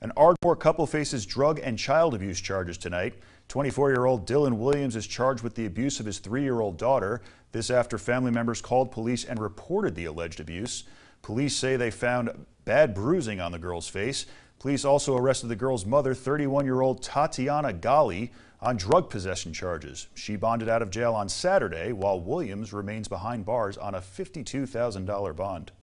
An Ardmore couple faces drug and child abuse charges tonight. 24-year-old Dylan Williams is charged with the abuse of his three-year-old daughter. This after family members called police and reported the alleged abuse. Police say they found bad bruising on the girl's face. Police also arrested the girl's mother, 31-year-old Tatiana Gali, on drug possession charges. She bonded out of jail on Saturday, while Williams remains behind bars on a $52,000 bond.